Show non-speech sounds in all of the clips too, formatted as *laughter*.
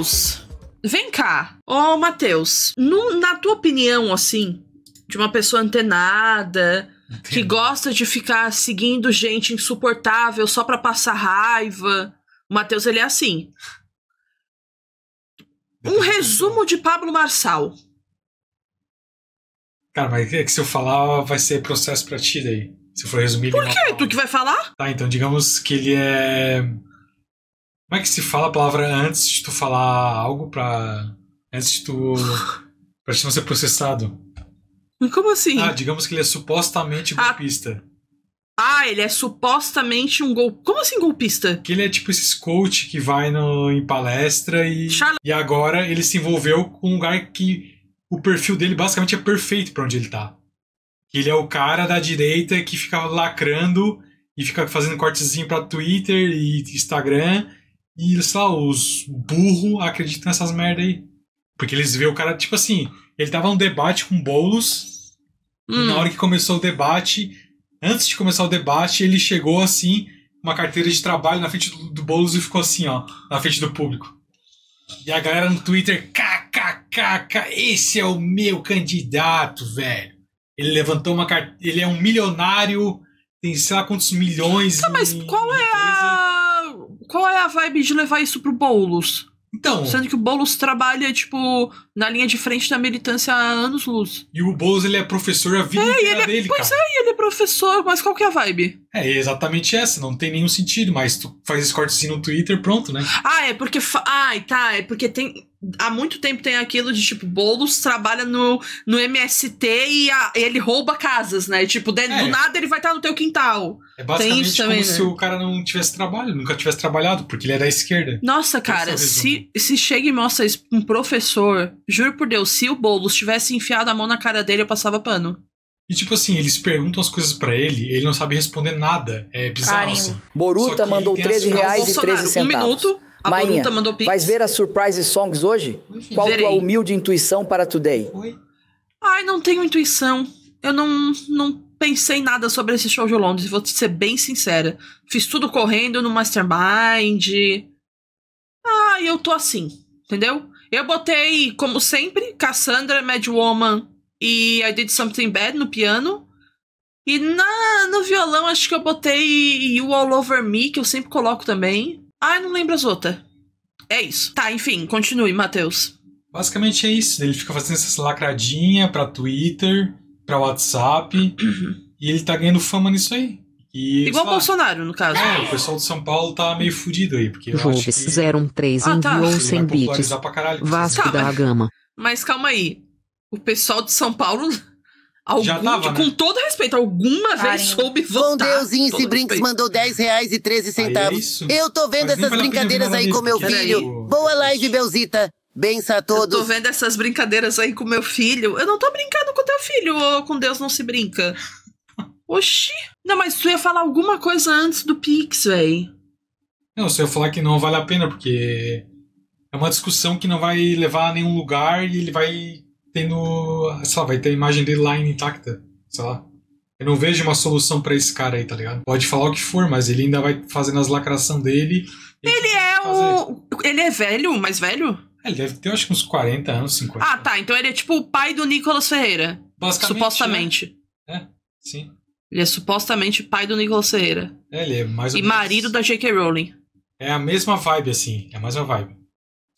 Matheus, vem cá. Ô, Matheus, no- na tua opinião, assim, de uma pessoa antenada, que gosta de ficar seguindo gente insuportável só pra passar raiva. O Matheus, ele é assim. Um resumo de Pablo Marçal. Cara, mas é que se eu falar, vai ser processo pra ti daí. Se eu for resumir Por quê? uma Tu que vai falar? Tá, então digamos que ele é. Como é que se fala a palavra antes de tu falar algo pra. Antes de tu. *laughs* pra te não ser processado? Como assim? Ah, digamos que ele é supostamente Ah. golpista. Ah, ele é supostamente um gol. Como assim golpista? Que ele é tipo esses coach que vai no, em palestra e. Charla- E agora ele se envolveu com um lugar que o perfil dele basicamente é perfeito pra onde ele tá. Que ele é o cara da direita que fica lacrando e fica fazendo cortezinho pra Twitter e Instagram. E, sei lá, os burros acreditam nessas merda aí. Porque eles vê o cara, tipo assim, ele tava num debate com Boulos. E Hum. na hora que começou o debate, antes de começar o debate, ele chegou assim, uma carteira de trabalho na frente do, do Boulos e ficou assim, ó, na frente do público. E a galera no Twitter, kkkk, esse é o meu candidato, velho. Ele levantou uma carteira, ele é um milionário, tem sei lá quantos milhões. Tá, mas qual é a. Qual é a vibe de levar isso pro Boulos? Então, Sendo que o Boulos trabalha, tipo, na linha de frente da militância há anos luz. e o Boulos ele é professor a vida inteira dele, Pois cara. é, e ele é professor, mas qual que é a vibe? É exatamente essa, não tem nenhum sentido, mas tu faz esse cortezinho no Twitter, pronto, né? Ah, é porque. fa- Ai, tá. É porque tem. Há muito tempo tem aquilo de tipo, Boulos trabalha no, no MST e a- ele rouba casas, né? Tipo, de- É. do nada ele vai estar no teu quintal. É basicamente isso como também, se né? o cara não tivesse trabalho, nunca tivesse trabalhado, porque ele é da esquerda. Nossa, cara, é se, se chega e mostra isso pra um professor, juro por Deus, se o Boulos tivesse enfiado a mão na cara dele, eu passava pano. E tipo assim, eles perguntam as coisas pra ele, ele não sabe responder nada. É bizarro assim. Só Boruta mandou tem 13 as- reais e Bolsonaro, 13 um centavos. minuto, a Mainha, Boruta mandou pix. Vais ver as Surprise Songs hoje? Qual Verei. tua humilde intuição para today? Oi? Ai, não tenho intuição. Eu não, não pensei nada sobre esse show de Londres, vou te ser bem sincera. Fiz tudo correndo no Mastermind. Ah, eu tô assim, entendeu? Eu botei, como sempre, Cassandra, Mad Woman e I Did Something Bad no piano. E na, no violão, acho que eu botei You All Over Me, que eu sempre coloco também. Ai, não lembro as outras. É isso. Tá, enfim, continue, Matheus. Basicamente é isso. Ele fica fazendo essas lacradinhas pra Twitter, pra WhatsApp, e ele tá ganhando fama nisso aí. E, Igual lá, Bolsonaro, no caso. É, o pessoal de São Paulo tá meio fudido aí, porque eu acho Joves que 013 Ah, tá. enviou ele 100 vai bits. Vasco Tá, da mas- Gama. Mas calma aí. O pessoal de São Paulo, *laughs* algum, Já tava, né? com todo respeito, alguma vez soube Bom votar. Deusinho, esse Brinks respeito. mandou 10 reais e 13 Aí é centavos. isso. Eu tô vendo Mas essas brincadeiras aí com meu filho. aí- Boa live, Belzita. Bença a Eu tô todos. vendo essas brincadeiras aí com meu filho. Eu não tô brincando com teu filho, ou com Deus não se brinca. Oxi. Não, mas tu ia falar alguma coisa antes do Pix, véi. Não, se eu falar que não vale a pena, porque é uma discussão que não vai levar a nenhum lugar e ele vai tendo. Sei lá, vai ter a imagem dele lá intacta. Sei lá. Eu não vejo uma solução pra esse cara aí, tá ligado? Pode falar o que for, mas ele ainda vai fazendo as lacração dele. Ele é o. Ele é velho, mais velho? É, Ele deve ter, acho que uns 40 anos, 50. Ah, tá. Então ele é tipo o pai do Nicolas Ferreira. Basicamente, supostamente. né? Sim. Ele é supostamente pai do Nicolas Ferreira. É, ele é mais ou E menos- marido da J.K. Rowling. É a mesma vibe, assim. É a mesma vibe.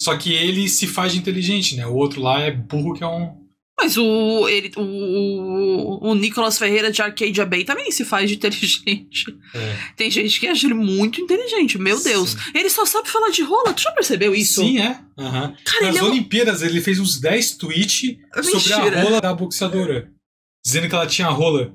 Só que ele se faz de inteligente, né? O outro lá é burro que é um. Mas o, ele, o, o, Nicolas Ferreira de Arcadia Bay também se faz de inteligente. É. Tem gente que acha ele muito inteligente, meu Deus. Sim. Ele só sabe falar de rola, tu já percebeu isso? Sim, é. Aham. Cara, Nas ele é um- Olimpíadas, ele fez uns 10 tweets sobre a Mentira. rola da boxeadora. Dizendo que ela tinha rola.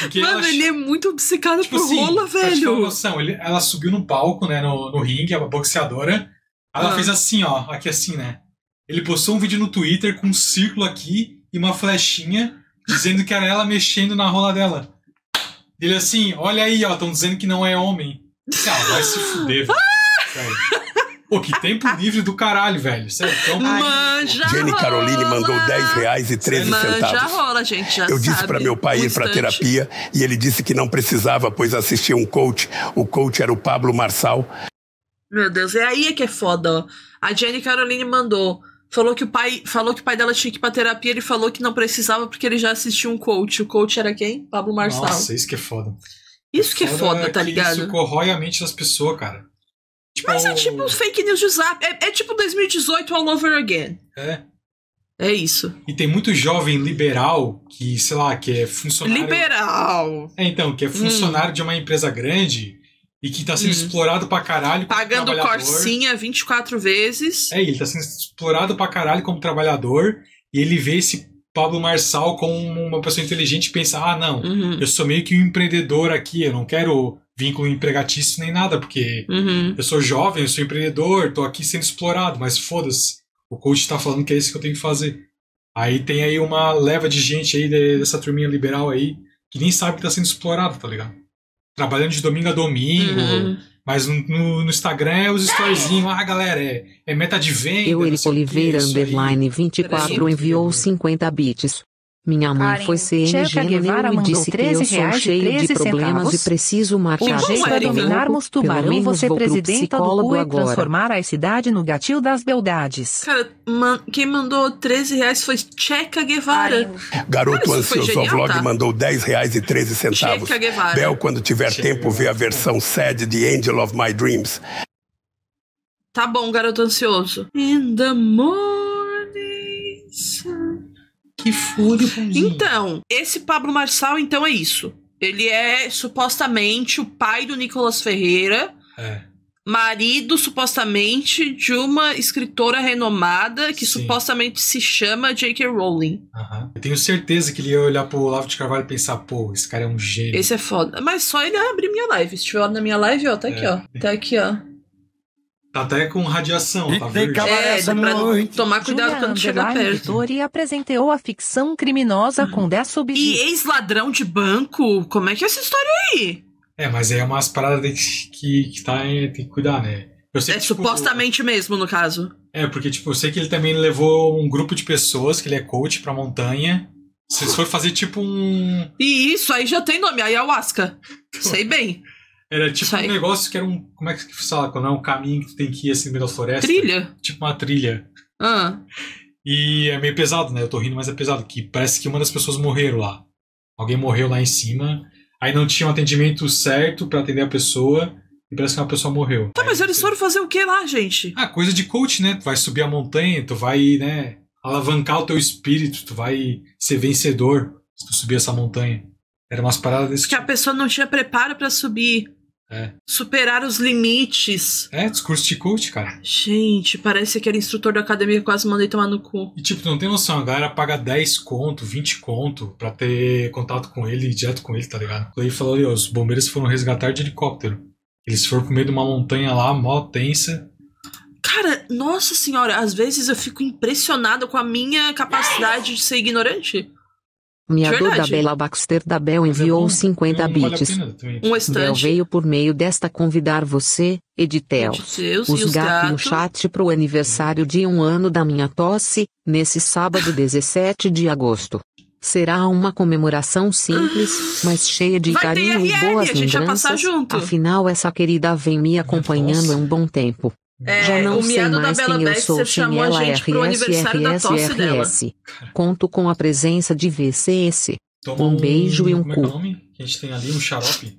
Porque Mano, ela, ele é muito obcecado tipo por assim, rola, pra te ter uma velho. noção, ele- ela subiu no palco, né, no, no ringue, a boxeadora. Ela Ah. fez assim, ó, aqui assim, né. Ele postou um vídeo no Twitter com um círculo aqui e uma flechinha dizendo que era ela mexendo na rola dela. Ele assim, olha aí, ó, estão dizendo que não é homem. Ah, vai se fuder, velho. Sério. Pô, que tempo livre do caralho, velho. Sério, então, Manja Jenny rola. Caroline mandou 10 reais e 13 Manja centavos. rola, gente, já Eu disse para meu pai Um ir para terapia e ele disse que não precisava, pois assistia um coach. O coach era o Pablo Marçal. Meu Deus, é aí que é foda, ó. A Jenny Caroline mandou. Falou que o pai, falou que o pai dela tinha que ir pra terapia, ele falou que não precisava porque ele já assistiu um coach. O coach era quem? Pablo Marçal. Nossa, isso que é foda. isso que é foda, tá ligado? Isso corrói a mente das pessoas, cara. Tipo, Mas é tipo os fake news de zap. É, é tipo 2018 all over again. É. É isso. E tem muito jovem liberal que, sei lá, que é funcionário. Liberal. É, então, que é funcionário de uma empresa grande e que tá sendo Hum. explorado pra caralho. como Pagando trabalhador. corsinha 24 vezes. É, ele tá sendo explorado pra caralho como trabalhador e ele vê esse Pablo Marçal como uma pessoa inteligente e pensa: ah, não, Uhum. eu sou meio que um empreendedor aqui, eu não quero vínculo empregatício nem nada, porque Uhum. eu sou jovem, eu sou empreendedor, tô aqui sendo explorado, mas foda-se. O coach tá falando que é isso que eu tenho que fazer. Aí tem aí uma leva de gente aí de- dessa turminha liberal aí que nem sabe que tá sendo explorado, tá ligado? Trabalhando de domingo a domingo, Uhum. mas no, no- Instagram é os storyzinhos. Ah, galera, é, é meta de venda. Eu, Eric Oliveira, underline 24, Peraí. enviou 50 bits. Minha mãe Karen, foi no Guevara e mandou disse que eu 13 sou reais e cheio de 13 problemas centavos. e preciso marchar O jeito é dominarmos Pelo tubarão, menos você presidenta do psicólogo cu e agora. transformar a cidade no gatil das beldades. Cara, man- quem mandou 13 reais foi Checa Guevara. Garoto isso foi Ansioso genial, Vlog tá? mandou 10 reais e 13 centavos. Checa Guevara. Bel, quando tiver Checa tempo, vê a versão sad de Angel of My Dreams. Tá bom, garoto ansioso. In the morning. Que fúria, pãozinho. Então, esse Pablo Marçal, então, é isso. Ele é supostamente o pai do Nicolas Ferreira, É. marido, supostamente, de uma escritora renomada que Sim. supostamente se chama J.K. Rowling. Aham. Eu tenho certeza que ele ia olhar pro Olavo de Carvalho e pensar, pô, esse cara é um gênio. Esse é foda. Mas só ele abrir minha live. Se tiver na minha live, ó, tá aqui, É. ó. Tá aqui, ó. Tá até com radiação, E tá verde. É, pra tomar cuidado Julia quando chegar perto. E apresentou a ficção criminosa com 10 E ex-ladrão de banco? Como é que é essa história aí? É, mas aí é umas paradas que, que, que tá, tem que cuidar, né? Eu sei É que, tipo, supostamente mesmo, no caso. É, porque, tipo, eu sei que ele também levou um grupo de pessoas, que ele é coach pra montanha. Se eles forem fazer, tipo, um... E isso aí já tem nome, ayahuasca. *laughs* Sei bem. Era tipo um negócio que era um... Como é que se fala? Quando é um caminho que tu tem que ir, assim, no meio da floresta. Trilha. Tipo uma trilha. Ah. E é meio pesado, né? Eu tô rindo, mas é pesado. Que parece que uma das pessoas morreram lá. Alguém morreu lá em cima. Aí não tinha um atendimento certo pra atender a pessoa. E parece que uma pessoa morreu. Tá, mas Aí eles você- foram fazer o que lá, gente? Ah, coisa de coach, né? Tu vai subir a montanha, tu vai, né, alavancar o teu espírito, tu vai ser vencedor se tu subir essa montanha. Era umas paradas desse Que a tipo. pessoa não tinha preparo pra subir. É. Superar os limites. É, discurso de coach, cara. Gente, parece aquele instrutor da academia que quase mandei tomar no cu. E tipo, tu não tem noção, a galera paga 10 conto, 20 conto pra ter contato com ele, direto com ele, tá ligado? Ele falou ali, ó, os bombeiros foram resgatar de helicóptero. Eles foram pro meio de uma montanha lá, mó tensa. Cara, nossa senhora, às vezes eu fico impressionada com a minha capacidade de ser ignorante. Miador da. Bela Baxter da Bel é enviou bom, 50 não vale a bits. pena também. Um Bel estante. veio por meio desta convidar você, Editeus. Deus, Os e os gatos no chat pro aniversário de um ano da minha tosse, nesse sábado 17 de agosto. Será uma comemoração simples, mas cheia de Vai ter carinho e boas lembranças. junto. Afinal, essa querida vem me acompanhando há um bom tempo. É, Já não o sei miado da mais Bela quem eu sou a ela gente pro RS, aniversário da RS, tosse dela. RS. Conto com a presença de VCS. Toma Um beijo e um Como é que é o cu. nome? Que a gente tem ali, um xarope.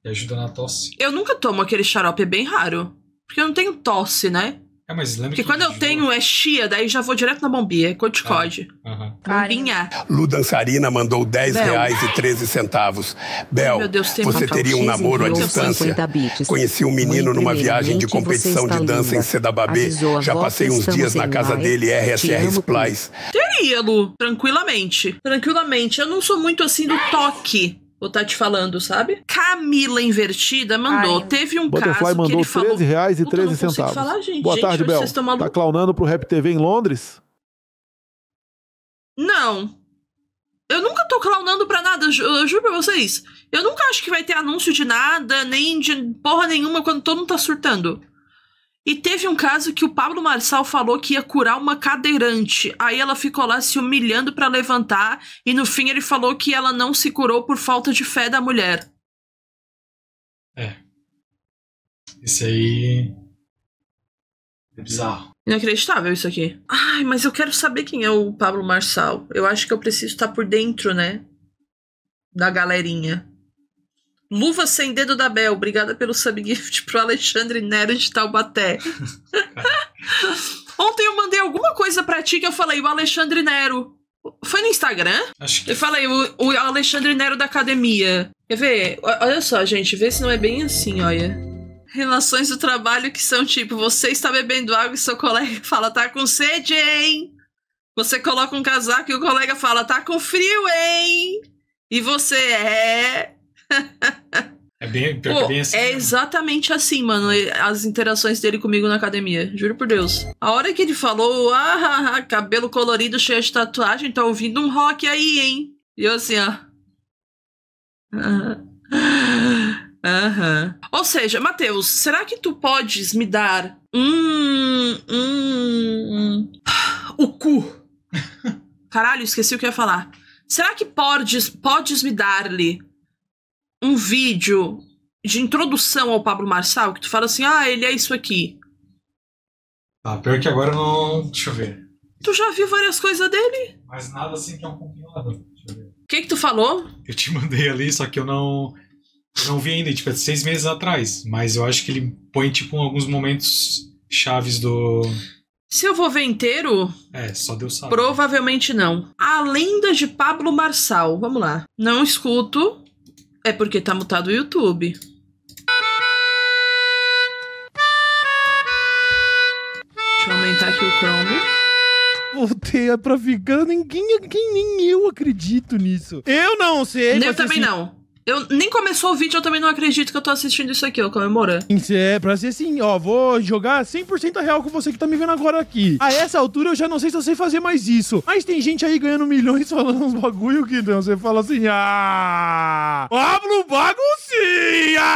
Que ajuda na tosse. Eu nunca tomo aquele xarope, é bem raro. Porque eu não tenho tosse, né? É, mas lembra Porque que quando eu enjoa? tenho é chia, daí já vou direto na bombinha, é corticode. Aham. Bombinha. Lu Dançarina mandou 10 Bel. reais e 13 centavos. Bel, Meu Deus, você teria um namoro à distância? 50 bits. Conheci um menino numa viagem de competição de dança em linda. Avisou a Já passei uns dias na em casa live. dele, RSR Splice. Teria, Lu, tranquilamente. Tranquilamente. Eu não sou muito assim do toque. Vou tá te falando, sabe? Camila Invertida mandou. Ai. Teve um Butterfly caso que mandou ele falou... 13 reais e Puta, eu 13 não consigo centavos. falar, gente. Boa Gente, tarde, Bel. vocês? Tá clownando pro Rap TV em Londres? Não. Eu nunca tô clownando pra nada, eu ju- eu juro pra vocês. Eu nunca acho que vai ter anúncio de nada, nem de porra nenhuma quando todo mundo tá surtando. E teve um caso que o Pablo Marçal falou que ia curar uma cadeirante. Aí ela ficou lá se humilhando pra levantar. E no fim ele falou que ela não se curou por falta de fé da mulher. Esse aí. É bizarro. Inacreditável isso aqui. Ai, mas eu quero saber quem é o Pablo Marçal. Eu acho que eu preciso estar por dentro, né? Da galerinha. Luva sem dedo da Bel. Obrigada pelo subgift pro Alexandre Nero de Taubaté. *laughs* Ontem eu mandei alguma coisa pra ti que eu falei, o Alexandre Nero. Foi no Instagram? Acho que Eu falei, o, o Alexandre Nero da academia. Quer ver? Olha só, gente, vê se não é bem assim, olha. Relações do trabalho que são tipo, você está bebendo água e seu colega fala, tá com sede, hein? Você coloca um casaco e o colega fala, tá com frio, hein? E você é. É bem, Pô, é bem assim. é exatamente assim, mano, as interações dele comigo na academia. Juro por Deus. A hora que ele falou, ah, ah, ah, cabelo colorido, cheio de tatuagem, tá ouvindo um rock aí, hein? E eu assim, ó. Aham. Aham. Ou seja, Matheus, será que tu podes me dar um. um. O cu? *laughs* Caralho, esqueci o que eu ia falar. Será que podes, podes me dar-lhe um vídeo de introdução ao Pablo Marçal que tu fala assim, ah, ele é isso aqui. Tá, pior que agora eu não. Deixa eu ver. Tu já viu várias coisas dele? Mas nada assim que é um compilador. Deixa eu ver. O que que tu falou? Eu te *laughs* mandei ali, só que eu não. eu não vi ainda, tipo, é seis meses atrás. Mas eu acho que ele põe, tipo, alguns momentos chaves do. Se eu vou ver inteiro, É, só Deus sabe. provavelmente não. A lenda de Pablo Marçal. Vamos lá. Não escuto. É porque tá mutado o YouTube. Deixa eu aumentar aqui o Chrome. Voltei pra ficar. Ninguém, ninguém, nem eu acredito nisso. Eu não sei. Eu também assim, não. Eu nem começou o vídeo, eu também não acredito que eu tô assistindo isso aqui, ó, comemorando. É, pra ser assim, ó, vou jogar 100% real com você que tá me vendo agora aqui. A essa altura eu já não sei se eu sei fazer mais isso. Mas tem gente aí ganhando milhões *laughs* falando uns bagulho que não. Você fala assim, ah... Pablo Baguncinha!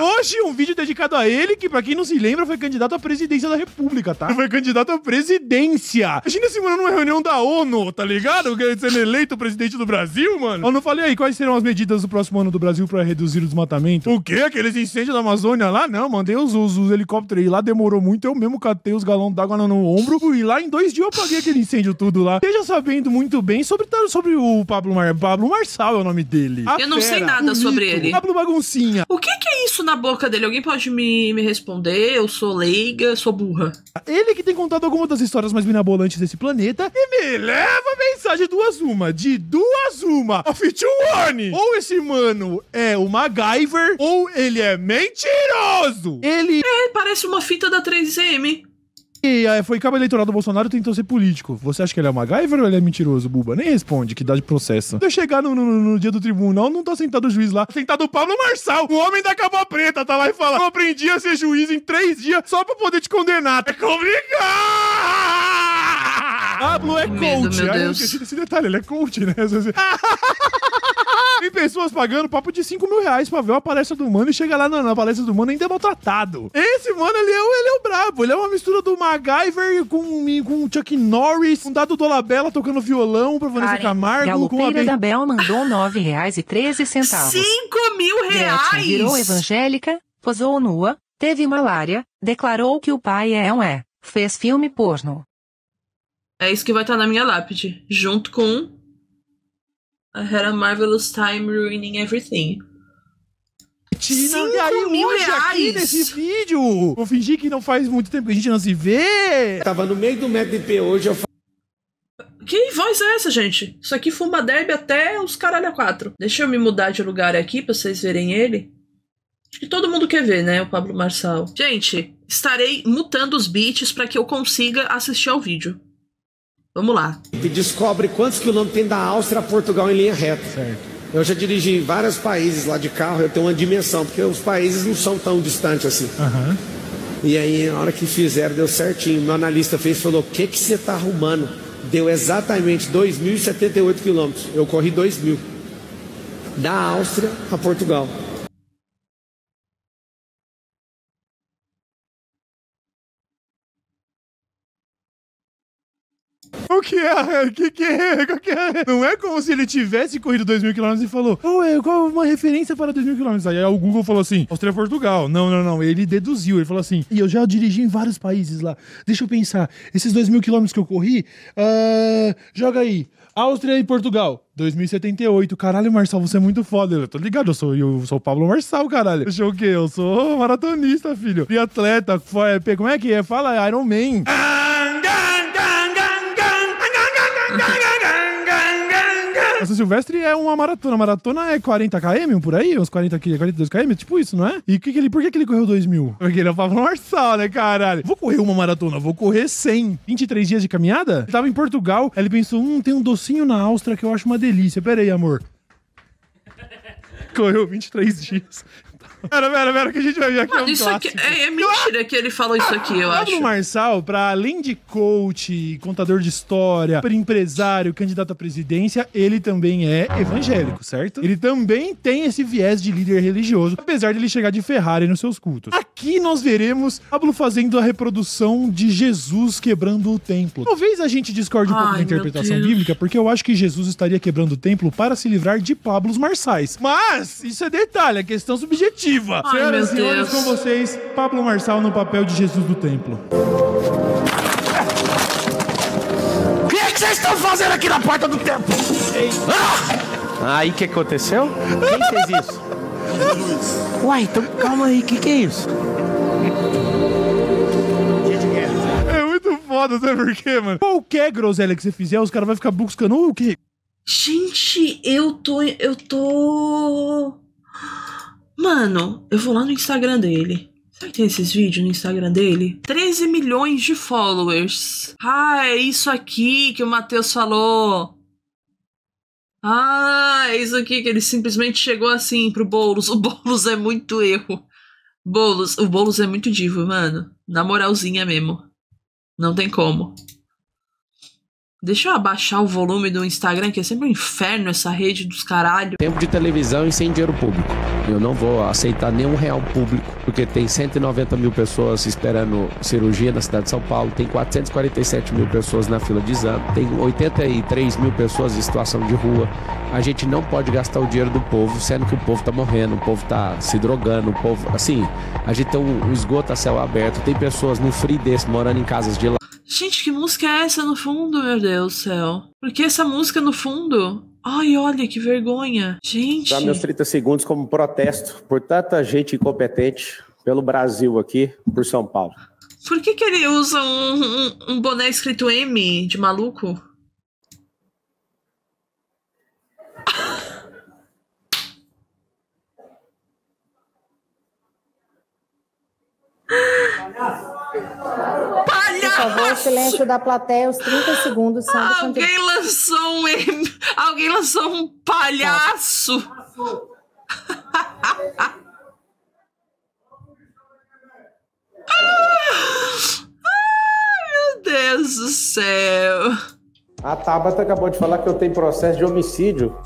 Hoje um vídeo dedicado a ele, que pra quem não se lembra, foi candidato à presidência da república, tá? *laughs* Foi candidato à presidência. Imagina esse mano numa reunião da ONU, tá ligado? Sendo eleito presidente do Brasil, mano. Eu não falei aí quais serão as medidas do próximo ano do Brasil pra reduzir o desmatamento. O quê? Aqueles incêndios da Amazônia lá? Não, mandei os, os, os helicópteros aí lá, demorou muito. Eu mesmo catei os galões d'água no, no ombro e lá em dois dias eu apaguei aquele incêndio tudo lá. Esteja sabendo muito bem sobre, sobre o Pablo, Mar, Pablo Marçal, é o nome dele. A Eu não sei fera, nada o sobre mito, ele. Pablo Baguncinha. O que que é isso na boca dele? Alguém pode me, me responder? Eu sou leiga, sou burra. Ele que tem contado algumas das histórias mais mirabolantes desse planeta e me leva a pensar de duas uma. De duas uma. A Fit One. Ou esse mano é o MacGyver ou ele é mentiroso. Ele É, parece uma fita da 3M. eh, foi cabo eleitoral do Bolsonaro e tentou ser político. Você acha que ele é o MacGyver ou ele é mentiroso, Buba? Nem responde, que dá de processo. Se eu chegar no, no- no dia do tribunal, não tá sentado o juiz lá. Sentado o Pablo Marçal, o homem da capa preta, tá lá e fala: Eu aprendi a ser juiz em três dias só pra poder te condenar. É complicado! Pablo é Que medo, coach. meu Aí eu Deus. esqueci desse detalhe, ele é coach, né? *laughs* Tem *laughs* pessoas pagando papo de 5 mil reais pra ver uma palestra do mano e chega lá na, na palestra do mano e ainda é maltratado. Esse mano, ele é, o- ele é o brabo. Ele é uma mistura do MacGyver com, com o Chuck Norris, com o Dado Dolabella tocando violão pra Vanessa Karen, Camargo, com a da Bel mandou R$ 9,13. 5 mil Gretchen reais! virou evangélica, posou nua, teve malária, declarou que o pai é um é, fez filme porno. É isso que vai estar na minha lápide. Junto com. I had a marvelous time ruining everything. Cinco e aí, mil hoje aqui reais. nesse vídeo, vou fingir que não faz muito tempo que a gente não se vê. Tava no meio do MacDP hoje, eu Que voz é essa, gente? Isso aqui fuma derby até os caralho a quatro. Deixa eu me mudar de lugar aqui pra vocês verem ele. Acho que todo mundo quer ver, né? O Pablo Marçal. Gente, estarei mutando os beats pra que eu consiga assistir ao vídeo. Vamos lá. e descobre quantos quilômetros tem da Áustria a Portugal em linha reta. Eu já dirigi em vários países lá de carro, eu tenho uma dimensão, porque os países não são tão distantes assim. E aí, na hora que fizeram, deu certinho. Meu analista fez e falou: O que que você tá arrumando? Deu exatamente 2.078 quilômetros. Eu corri 2.000. Da Áustria a Portugal. Qual que é? *laughs* Que que é? *laughs* Qual que é? Não é como se ele tivesse corrido 2 mil quilômetros e falou, oh, é, qual uma referência para 2 mil quilômetros? Aí o Google falou assim, Áustria Portugal. Não, não, não. Ele deduziu. Ele falou assim, e eu já dirigi em vários países lá. Deixa eu pensar. Esses 2 mil quilômetros que eu corri, ah, joga aí. Áustria e Portugal. 2078. Caralho, Marçal, você é muito foda. Eu tô ligado, eu sou, eu sou o Pablo Marçal, caralho. Achou o quê? Eu sou maratonista, filho. E atleta. Foi, como é que é? Fala Iron Man. A São Silvestre é uma maratona. A maratona é 40 km por aí? Uns 40 km, 42 km? Tipo isso, não é? E que que ele, por que, que ele correu 2 mil? Porque ele é o Pablo Marçal, né, caralho? Vou correr uma maratona, vou correr 100. 23 dias de caminhada? Ele tava em Portugal, ele pensou, hum, tem um docinho na Áustria que eu acho uma delícia. Pera aí, amor. *laughs* Correu 23 dias. Pera, pera, pera, que a gente vai ver aqui Mano, um isso aqui é, é mentira que ele falou isso aqui, eu Pablo acho. Marçal, para além de coach, contador de história, empresário, candidato à presidência, ele também é evangélico, certo? Ele também tem esse viés de líder religioso, apesar de ele chegar de Ferrari nos seus cultos. Aqui nós veremos Pablo fazendo a reprodução de Jesus quebrando o templo. Talvez a gente discorde um pouco da interpretação Deus. bíblica, porque eu acho que Jesus estaria quebrando o templo para se livrar de Pablos Marçais. Mas, isso é detalhe, é questão subjetiva. Ai, Senhoras e senhores, Deus. com vocês, Pablo Marçal no papel de Jesus do templo. O que é que vocês estão fazendo aqui na porta do templo? Ah! Aí o que aconteceu? Quem fez isso? *laughs* Uai, então calma aí, o que, que é isso? É muito foda, sabe por quê, mano? Qualquer groselha que você fizer, os caras vão ficar buscando "Oh, o quê? Gente, eu tô. Eu tô. Mano, eu vou lá no Instagram dele. Será que tem esses vídeos no Instagram dele? 13 milhões de followers. Ah, é isso aqui que o Matheus falou. Ah, é isso aqui que ele simplesmente chegou assim pro Boulos. O Boulos é muito erro. Boulos, o Boulos é muito divo, mano. Na moralzinha mesmo. Não tem como. Deixa eu abaixar o volume do Instagram, que é sempre um inferno essa rede dos caralho. Tempo de televisão e sem dinheiro público. Eu não vou aceitar nenhum real público, porque tem 190 mil pessoas esperando cirurgia na cidade de São Paulo, tem 447 mil pessoas na fila de exame, tem 83 mil pessoas em situação de rua. A gente não pode gastar o dinheiro do povo, sendo que o povo tá morrendo, o povo tá se drogando, o povo. Assim, a gente tem um, esgoto a céu aberto, tem pessoas no frio desse morando em casas de Gente, que música é essa no fundo, meu Deus do céu? Por que essa música no fundo? Ai, olha que vergonha. Gente. Usar meus 30 segundos como protesto por tanta gente incompetente pelo Brasil aqui, por São Paulo. Por que, que ele usa um, um, um boné escrito M de maluco? Por favor, silêncio da plateia, os 30 segundos são. Alguém lançou um M. Alguém lançou um palhaço. Ai, meu Deus do céu. A Tabata acabou de falar que eu tenho processo de homicídio.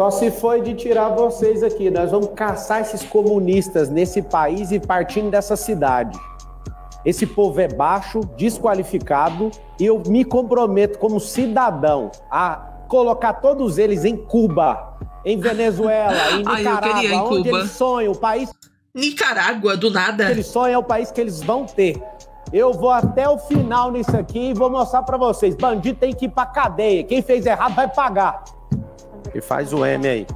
Só se foi de tirar vocês aqui. Nós vamos caçar esses comunistas nesse país e partindo dessa cidade. Esse povo é baixo, desqualificado, e eu me comprometo como cidadão a colocar todos eles em Cuba, em Venezuela, em *laughs* Ai, eu Nicarágua, queria em onde Cuba. eles sonham, o país Nicarágua, do nada. que eles sonham é o país que eles vão ter. Eu vou até o final nisso aqui e vou mostrar pra vocês. Bandido tem que ir pra cadeia. Quem fez errado vai pagar. E faz o M aí.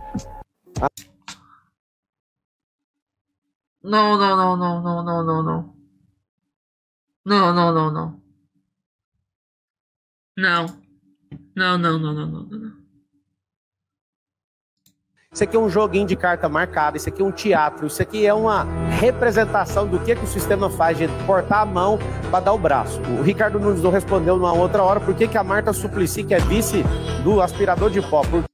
Não, não, não, não, não, não, não, não. Não, não, não, não. Não. Não, não, não, não, não, não. Isso aqui é um joguinho de carta marcada, isso aqui é um teatro, isso aqui é uma representação do que, que o sistema faz de cortar a mão para dar o braço. O Ricardo Nunes não respondeu numa outra hora por que, que a Marta Suplicy, que é vice do aspirador de pó, por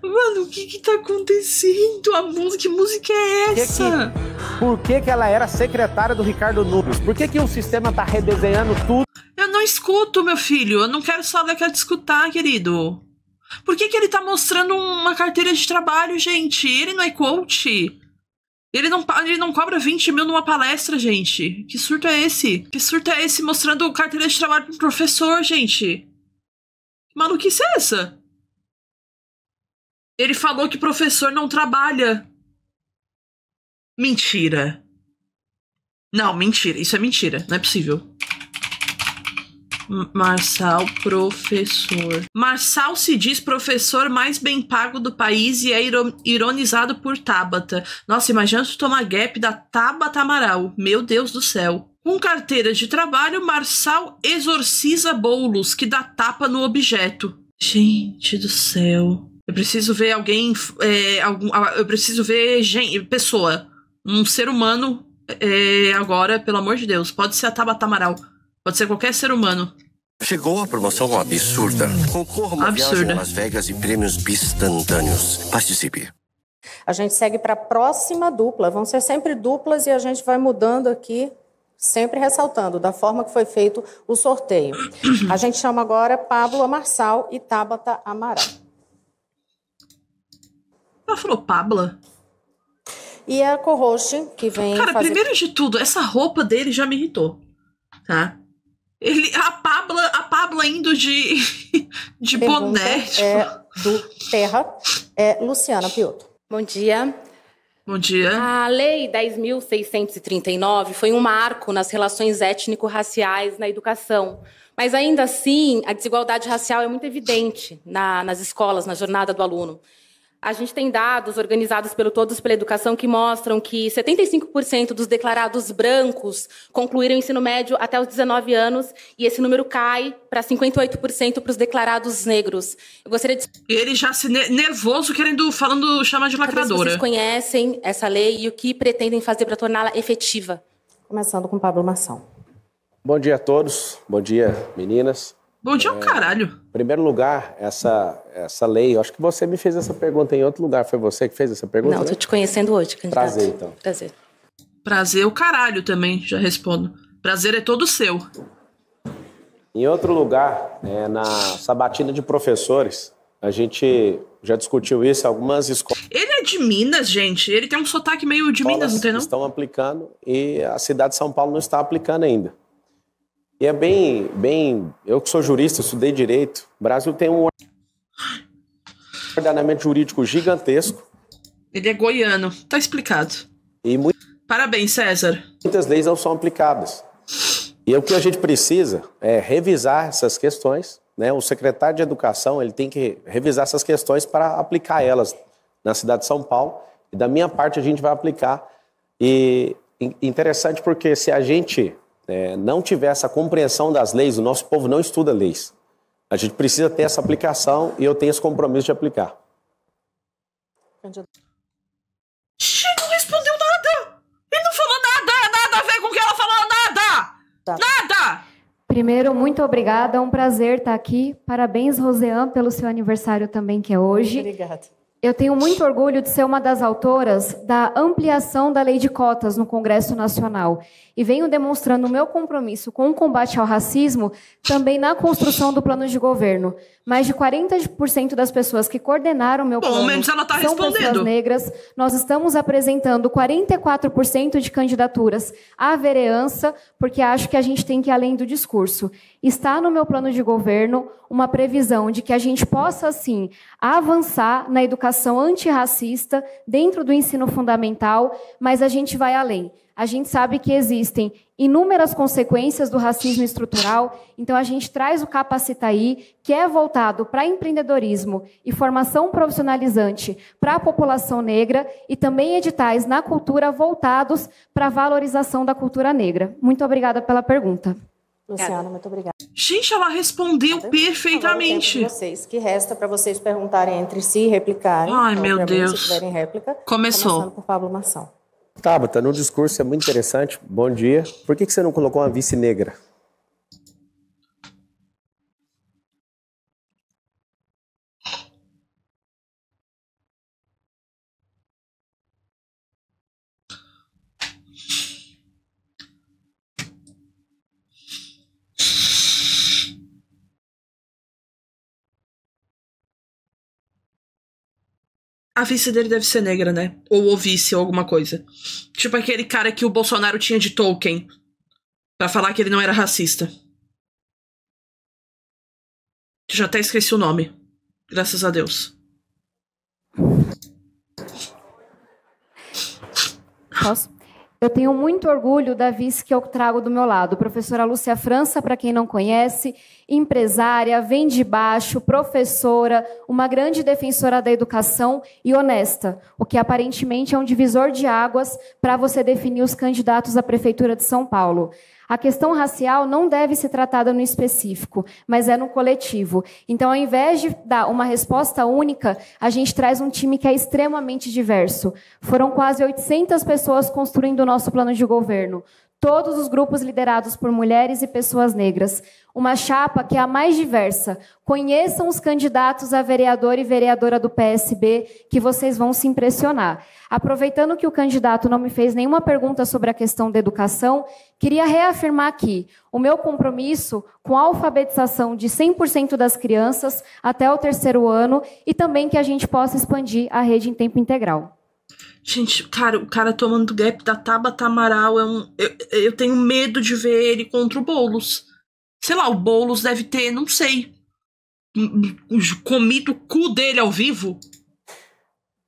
Mano, o que que tá acontecendo? A música, que música é que essa? que- por que, que ela era secretária do Ricardo Nunes? Por que, que o sistema tá redesenhando tudo? Eu não escuto, meu filho. Eu não quero só daqui de escutar, querido. Por que, que ele tá mostrando uma carteira de trabalho, gente? Ele não é coach. Ele não, ele não cobra 20 mil numa palestra, gente. Que surto é esse? Que surto é esse mostrando carteira de trabalho pro professor, gente? Que maluquice é essa? Ele falou que professor não trabalha. Mentira. Não, mentira. Isso é mentira. Não é possível. Marçal, professor. Marçal se diz professor mais bem pago do país e é iro- ironizado por Tabata. Nossa, imagina tu tomar gap da Tabata Amaral. Meu Deus do céu. Com carteira de trabalho, Marçal exorciza bolos que dá tapa no objeto. Gente do céu. Eu preciso ver alguém. é, algum, eu preciso ver gente, pessoa. Um ser humano é, agora, pelo amor de Deus. Pode ser a Tabata Amaral. Pode ser qualquer ser humano. Chegou a promoção absurda. Concorra a uma Absurda. viagem a Las Vegas e prêmios instantâneos. Participe. A gente segue para a próxima dupla. Vão ser sempre duplas e a gente vai mudando aqui, sempre ressaltando, da forma que foi feito o sorteio. A gente chama agora Pablo Marçal e Tabata Amaral. Ela falou Pabla? E a co-host, que vem Cara, fazer... primeiro de tudo, essa roupa dele já me irritou. Tá? Ele, a Pabla, a Pabla indo de, *laughs* de Pergunta boné. tipo, é do Terra, é Luciana Piotto. Bom dia. Bom dia. A Lei 10.639 foi um marco nas relações étnico-raciais na educação. Mas ainda assim, a desigualdade racial é muito evidente na- nas escolas, na jornada do aluno. A gente tem dados organizados pelo Todos pela Educação que mostram que 75% dos declarados brancos concluíram o ensino médio até os 19 anos e esse número cai para 58% para os declarados negros. Eu gostaria de E ele já se ne- nervoso querendo, falando, chamar de lacradora. vocês conhecem essa lei e o que pretendem fazer para torná-la efetiva. Começando com Pablo Marçal. Bom dia a todos. Bom dia, meninas. Bom dia, é... caralho. Em primeiro lugar, essa, essa lei, eu acho que você me fez essa pergunta em outro lugar. Foi você que fez essa pergunta? Não, né? tô te conhecendo hoje, candidato. Prazer, então. Prazer. Prazer o caralho também, já respondo. Prazer é todo seu. Em outro lugar, é, na sabatina de professores, a gente já discutiu isso, algumas escolas Ele é de Minas, gente. Ele tem um sotaque meio de Minas, não tem não? estão aplicando e a cidade de São Paulo não está aplicando ainda. E é bem, bem, eu que sou jurista, estudei direito, o Brasil tem um ordenamento jurídico gigantesco Ele é goiano. Tá explicado. e mu- Parabéns, César. muitas leis não são aplicadas. E o que a gente precisa é revisar essas questões, né? O secretário de Educação, ele tem que revisar essas questões para aplicar elas na cidade de São Paulo. E da minha parte a gente vai aplicar. E in- interessante porque se a gente é, não tiver essa compreensão das leis, o nosso povo não estuda leis. A gente precisa ter essa aplicação e eu tenho esse compromisso de aplicar. Xi, não respondeu nada! Ele não falou nada! Nada a ver com o que ela falou! Nada! Nada! Primeiro, muito obrigada, é um prazer estar aqui. Parabéns, Rosean, pelo seu aniversário também, que é hoje. Obrigada. Eu tenho muito orgulho de ser uma das autoras da ampliação da lei de cotas no Congresso Nacional e venho demonstrando o meu compromisso com o combate ao racismo também na construção do plano de governo. Mais de 40% das pessoas que coordenaram o meu Bom, plano menos ela tá são respondendo. pessoas negras. Nós estamos apresentando 44% de candidaturas à vereança, porque acho que a gente tem que ir além do discurso. Está no meu plano de governo uma previsão de que a gente possa, sim, avançar na educação antirracista dentro do ensino fundamental, mas a gente vai além. A gente sabe que existem inúmeras consequências do racismo estrutural, então a gente traz o Capacitaí, que é voltado para empreendedorismo e formação profissionalizante para a população negra e também editais na cultura voltados para a valorização da cultura negra. Muito obrigada pela pergunta. Luciana, muito obrigada. Gente, ela respondeu perfeitamente. Agora de vocês, que resta para vocês perguntarem entre si e replicarem. Ai, meu Deus. Se tiverem réplica. Começou. Começando por Pablo Marçal. Tabata, no discurso é muito interessante. Bom dia. Por que que você não colocou uma vice negra? A vice dele deve ser negra, né? Ou o vice, ou alguma coisa. Tipo aquele cara que o Bolsonaro tinha de Tolkien. Pra falar que ele não era racista. Já até esqueci o nome. Graças a Deus. Posso? Eu tenho muito orgulho da vice que eu trago do meu lado. Professora Lúcia França, para quem não conhece, empresária, vem de baixo, professora, uma grande defensora da educação e honesta, o que aparentemente é um divisor de águas para você definir os candidatos à Prefeitura de São Paulo. A questão racial não deve ser tratada no específico, mas é no coletivo. Então, ao invés de dar uma resposta única, a gente traz um time que é extremamente diverso. Foram quase 800 pessoas construindo o nosso plano de governo. Todos os grupos liderados por mulheres e pessoas negras. Uma chapa que é a mais diversa. Conheçam os candidatos a vereador e vereadora do PSB, que vocês vão se impressionar. Aproveitando que o candidato não me fez nenhuma pergunta sobre a questão da educação, queria reafirmar aqui o meu compromisso com a alfabetização de 100% das crianças até o terceiro ano e também que a gente possa expandir a rede em tempo integral. Gente, cara, o cara tomando gap da Tabata Amaral é um. Eu, eu tenho medo de ver ele contra o Boulos. Sei lá, o Boulos deve ter, não sei. Comido o cu dele ao vivo.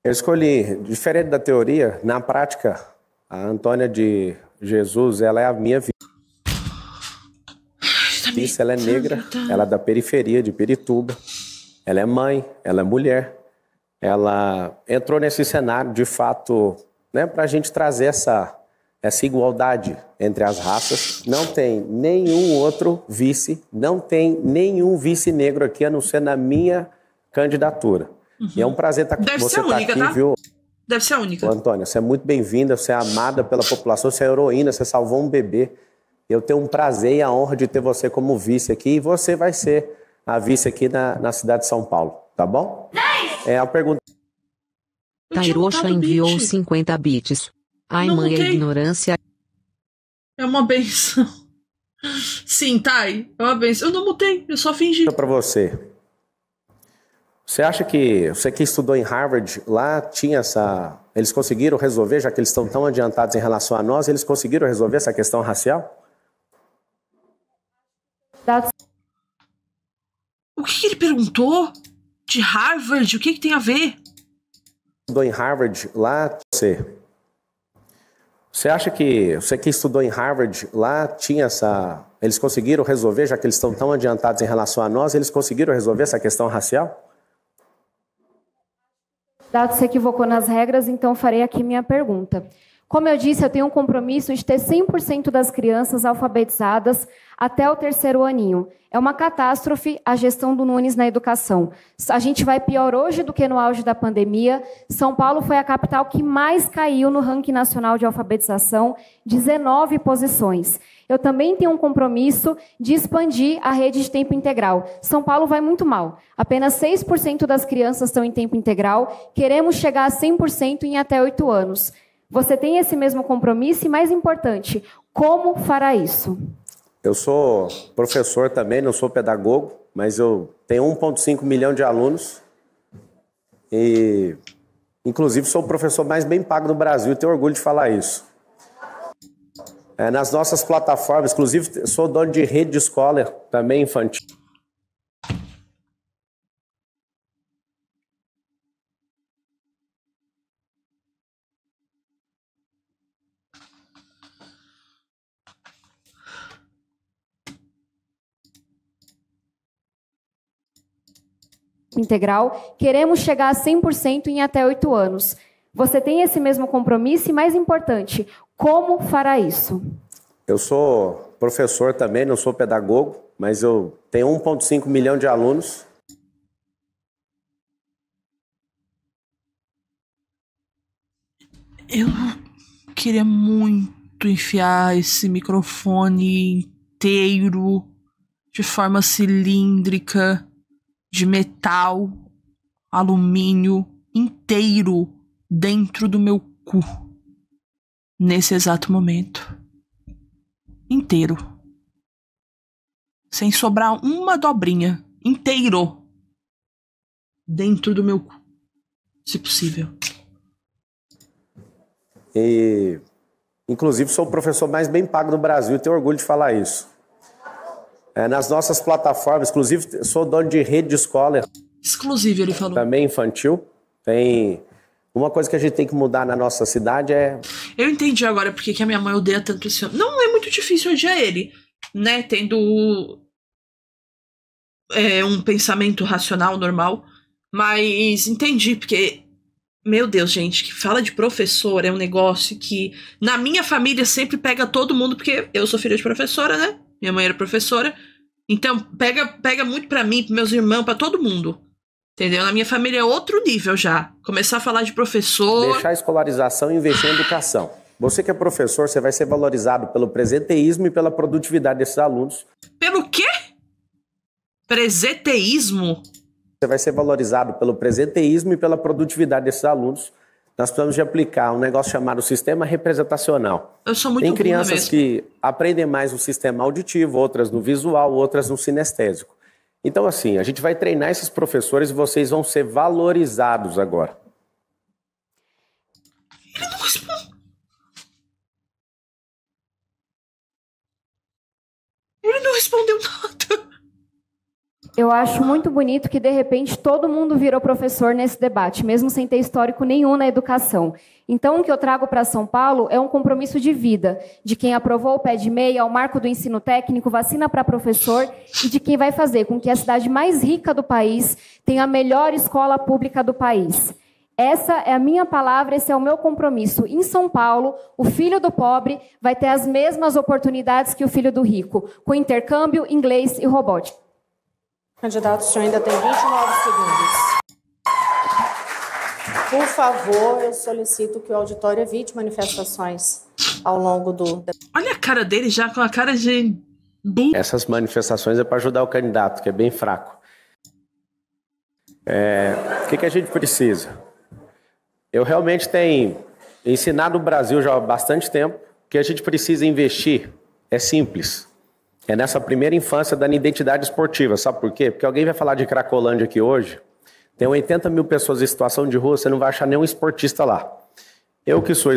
Eu escolhi, diferente da teoria, na prática, a Antônia de Jesus, ela é a minha vida. Isso, ela é negra, ela é da periferia de Pirituba, ela é mãe, ela é mulher. Ela entrou nesse cenário, de fato, né, para a gente trazer essa, essa igualdade entre as raças. Não tem nenhum outro vice, não tem nenhum vice negro aqui, a não ser na minha candidatura. Uhum. E é um prazer estar com Deve você ser a tá única, aqui, tá? viu? Deve ser a única. Ô, Antônia, você é muito bem-vinda, você é amada pela população, você é heroína, você salvou um bebê. Eu tenho um prazer e a honra de ter você como vice aqui e você vai ser a vice aqui na, na cidade de São Paulo, tá bom? É a pergunta. Tairosha enviou 50 bits. Ai, Não mãe, a mutei. ignorância. É uma benção. Sim, Thay, é uma benção. Eu não mutei, eu só fingi. para você. Você acha que você que estudou em Harvard, lá tinha essa. Eles conseguiram resolver, já que eles estão tão adiantados em relação a nós, eles conseguiram resolver essa questão racial? O que, que ele perguntou? De Harvard? O que, que tem a ver? Estudou em Harvard, lá você. Você acha que você que estudou em Harvard, lá tinha essa. Eles conseguiram resolver, já que eles estão tão adiantados em relação a nós, eles conseguiram resolver essa questão racial? Dado se equivocou nas regras, então farei aqui minha pergunta. Como eu disse, eu tenho um compromisso de ter 100% das crianças alfabetizadas até o terceiro aninho. É uma catástrofe a gestão do Nunes na educação. A gente vai pior hoje do que no auge da pandemia. São Paulo foi a capital que mais caiu no ranking nacional de alfabetização, 19 posições. Eu também tenho um compromisso de expandir a rede de tempo integral. São Paulo vai muito mal. Apenas 6% das crianças estão em tempo integral. Queremos chegar a 100% em até 8 anos. Você tem esse mesmo compromisso e, mais importante, como fará isso? Eu sou professor também, não sou pedagogo, mas eu tenho 1,5 milhão de alunos e, inclusive, sou o professor mais bem pago do Brasil tenho orgulho de falar isso. É, nas nossas plataformas, inclusive, sou dono de rede de escola também infantil. Integral. Queremos chegar a 100% em até 8 anos. Você tem esse mesmo compromisso e, mais importante, como fará isso? Eu sou professor também, não sou pedagogo, mas eu tenho 1,5 milhão de alunos. Eu queria muito enfiar esse microfone inteiro, de forma cilíndrica, de metal, alumínio, inteiro, dentro do meu cu. Nesse exato momento. Inteiro. Sem sobrar uma dobrinha. Inteiro. Dentro do meu cu. Se possível. E, inclusive, sou o professor mais bem pago do Brasil e tenho orgulho de falar isso. É, nas nossas plataformas, inclusive, sou dono de rede de escola. Exclusivo, ele falou. Também infantil. Tem. Uma coisa que a gente tem que mudar na nossa cidade é. Eu entendi agora porque que a minha mãe odeia tanto esse homem. Não é muito difícil odiar ele, né? Tendo é, um pensamento racional normal. Mas entendi, porque. Meu Deus, gente, que fala de professor é um negócio que na minha família sempre pega todo mundo, porque eu sou filha de professora, né? Minha mãe era professora. Então, pega, pega muito pra mim, pros meus irmãos, pra todo mundo. Entendeu? Na minha família é outro nível já. Começar a falar de professor. Deixar a escolarização e investir em educação. Você que é professor, você vai ser valorizado pelo presenteísmo e pela produtividade desses alunos. Pelo quê? Presenteísmo? Você vai ser valorizado pelo presenteísmo e pela produtividade desses alunos. Nós precisamos de aplicar um negócio chamado sistema representacional. Eu sou muito Tem crianças que aprendem mais no sistema auditivo, outras no visual, outras no sinestésico. Então, assim, a gente vai treinar esses professores e vocês vão ser valorizados agora. Ele não responde. Ele não respondeu nada. Eu acho muito bonito que, de repente, todo mundo virou professor nesse debate, mesmo sem ter histórico nenhum na educação. Então, o que eu trago para São Paulo é um compromisso de vida, de quem aprovou o pé de meia, o marco do ensino técnico, vacina para professor, e de quem vai fazer com que a cidade mais rica do país tenha a melhor escola pública do país. Essa é a minha palavra, esse é o meu compromisso. Em São Paulo, o filho do pobre vai ter as mesmas oportunidades que o filho do rico, com intercâmbio, inglês e robótica. Candidato, o senhor ainda tem 29 segundos. Por favor, eu solicito que o auditório evite manifestações ao longo do. Olha a cara dele já com a cara de. Essas manifestações é para ajudar o candidato, que é bem fraco. É, o que, que a gente precisa? Eu realmente tenho ensinado o Brasil já há bastante tempo. Que a gente precisa investir é simples. É nessa primeira infância da identidade esportiva. Sabe por quê? Porque alguém vai falar de Cracolândia aqui hoje. Tem 80 mil pessoas em situação de rua, você não vai achar nenhum esportista lá. Eu que sou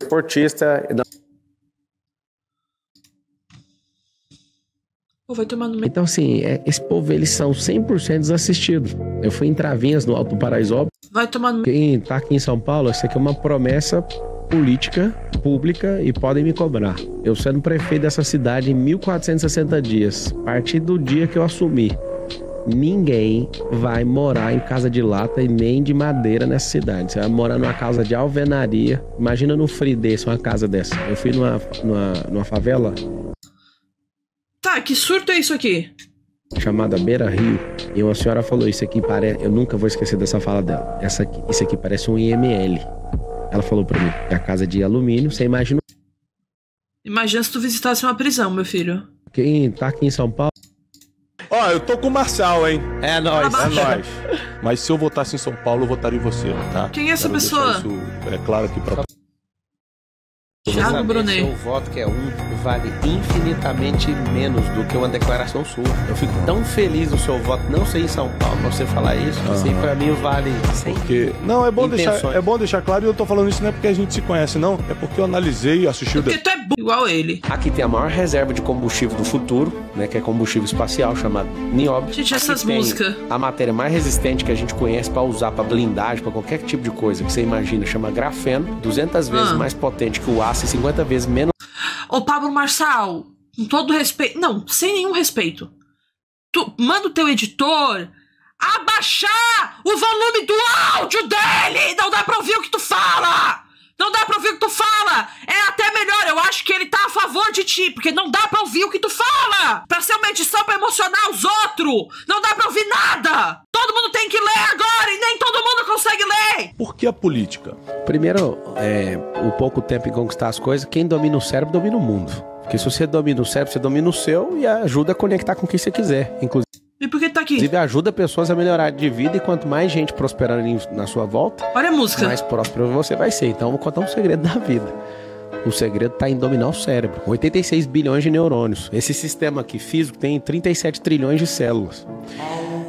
esportista. não- Pô, vai tomar no meio. Então, assim, é- esse povo, eles são 100% desassistidos. Eu fui em Travinhas, no Alto Paraisópolis. Vai tomar no Quem tá aqui em São Paulo, isso aqui é uma promessa política, pública, e podem me cobrar. Eu sendo prefeito dessa cidade em 1460 dias, a partir do dia que eu assumi, ninguém vai morar em casa de lata e nem de madeira nessa cidade. Você vai morar numa casa de alvenaria. Imagina no frio desse, uma casa dessa. Eu fui numa, numa, numa favela Tá, que surto é isso aqui? chamada Beira Rio e uma senhora falou isso aqui parece eu nunca vou esquecer dessa fala dela essa aqui, isso aqui parece um IML ela falou pra mim que a casa é de alumínio você imagina Imagina se tu visitasse uma prisão, meu filho. quem tá aqui em São Paulo Ó, eu tô com o Marçal, hein? É nóis. É nóis. Mas se eu votasse em São Paulo, eu votaria em você, tá? Quem é essa Quero pessoa? Isso é claro aqui pra Thiago Brunet. Seu voto que é um vale infinitamente menos do que uma declaração sua. Eu fico tão feliz do seu voto não ser em São Paulo, você falar isso. Isso aí pra mim vale 100 Porque, não, é bom, deixar, é bom deixar claro, e eu tô falando isso não é porque a gente se conhece, não. É porque eu analisei, assisti o. Porque tu é burro igual ele. Aqui tem a maior reserva de combustível do futuro, né, que é combustível espacial chamado nióbio. Gente, essas músicas. A matéria mais resistente que a gente conhece pra usar pra blindagem, pra qualquer tipo de coisa que você imagina, chama grafeno, 200 vezes Ah. mais potente que o aço e 50 vezes menos Ô, Pablo Marçal, com todo respeito. Não, sem nenhum respeito. Tu manda o teu editor abaixar o volume do áudio dele! Não dá pra ouvir o que tu fala! Não dá pra ouvir o que tu fala! É até melhor, eu acho que ele tá a favor de ti, porque não dá pra ouvir o que tu fala! Pra ser uma edição pra emocionar os outros! Não dá pra ouvir nada! Todo mundo tem que ler agora e nem todo mundo consegue ler! Por que a política? Primeiro, é, o pouco tempo em conquistar as coisas, quem domina o cérebro domina o mundo. Porque se você domina o cérebro, você domina o seu e ajuda a conectar com quem você quiser. Inclusive, E por que tá aqui? ajuda pessoas a melhorar de vida e quanto mais gente prosperando em- na sua volta, Olha a música. mais próspero você vai ser. Então, eu vou contar um segredo da vida. O segredo está em dominar o cérebro. 86 bilhões de neurônios. Esse sistema aqui físico tem 37 trilhões de células.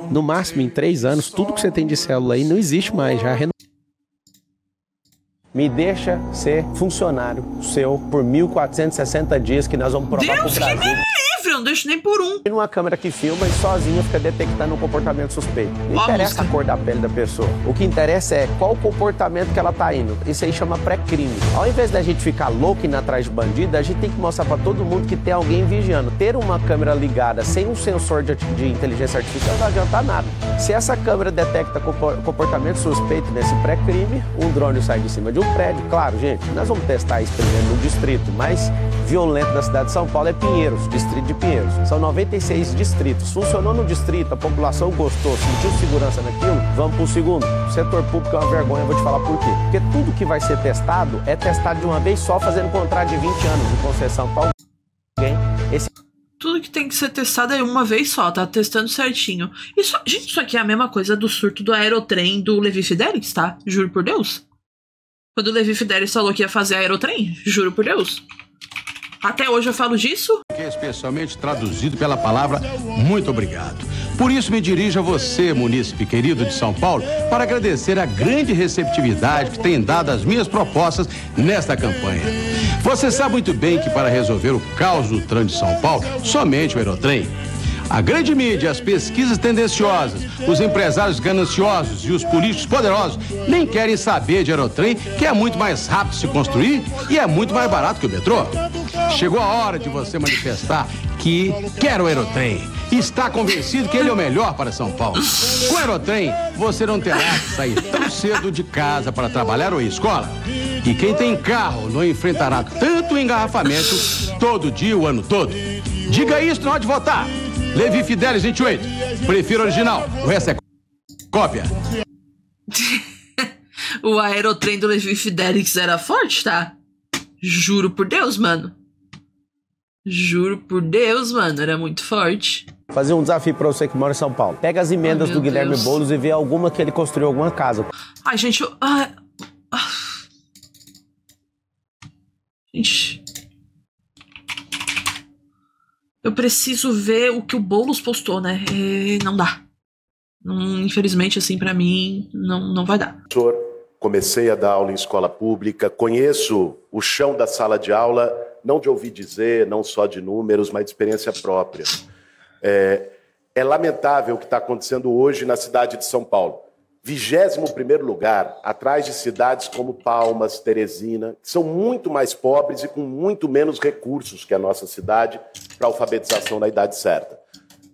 No máximo, em três anos, tudo que você tem de célula aí não existe mais. Já reno- Me deixa ser funcionário seu por 1.460 dias que nós vamos provar Deus pro que Brasil. me livre, eu não deixo nem por um. Numa câmera que filma e sozinha fica detectando um comportamento suspeito. Não Ó a interessa música. a cor da pele da pessoa. O que interessa é qual o comportamento que ela tá indo. Isso aí chama pré-crime. Ao invés da gente ficar louco indo atrás de bandido, a gente tem que mostrar pra todo mundo que tem alguém vigiando. Ter uma câmera ligada sem um sensor de, de inteligência artificial não adianta nada. Se essa câmera detecta compor- comportamento suspeito nesse pré-crime, um drone sai de cima de um prédio. Claro, gente, nós vamos testar isso primeiro no distrito, mas violento da cidade de São Paulo é Pinheiros, distrito de Pinheiros. São 96 distritos. Funcionou no distrito, a população gostou, sentiu segurança naquilo, vamos pro segundo. O setor público é uma vergonha, vou te falar por quê. Porque tudo que vai ser testado é testado de uma vez só, fazendo contrato de 20 anos de concessão para alguém. Esse Tudo que tem que ser testado é uma vez só, tá testando certinho. Isso, gente, isso aqui é a mesma coisa do surto do aerotrem do Levi Fidelis, tá? Juro por Deus. Quando o Levi Fidelis falou que ia fazer aerotrem, juro por Deus. Até hoje eu falo disso. que é especialmente traduzido pela palavra muito obrigado. Por isso me dirijo a você, munícipe querido de São Paulo, para agradecer a grande receptividade que tem dado às minhas propostas nesta campanha. Você sabe muito bem que para resolver o caos do trânsito de São Paulo, somente o aerotrem. A grande mídia, as pesquisas tendenciosas, os empresários gananciosos e os políticos poderosos nem querem saber de aerotrem, que é muito mais rápido de se construir e é muito mais barato que o metrô. Chegou a hora de você manifestar que quer o aerotrem. e Está convencido que ele é o melhor para São Paulo. Com o aerotrem, você não terá que sair tão cedo de casa para trabalhar ou escola. E quem tem carro não enfrentará tanto engarrafamento todo dia, o ano todo. Diga isso na hora de votar. Levi Fidelis 28. Prefiro original. O resto é cópia. *laughs* O aerotrem do Levi Fidelix era forte, tá? Juro por Deus, mano. Juro por Deus, mano, era muito forte. Fazer um desafio pra você que mora em São Paulo. Pega as emendas Ai, do Guilherme Deus. Boulos e vê alguma que ele construiu alguma casa. Ai, gente, eu. ai, ah. Gente. Eu preciso ver o que o Boulos postou, né? É, não dá. Infelizmente, assim, pra mim, não, não vai dar. Professor, comecei a dar aula em escola pública, conheço o chão da sala de aula, não de ouvir dizer, não só de números, mas de experiência própria. É, é lamentável o que está acontecendo hoje na cidade de São Paulo. 21 primeiro lugar, atrás de cidades como Palmas, Teresina, que são muito mais pobres e com muito menos recursos que a nossa cidade para alfabetização na idade certa.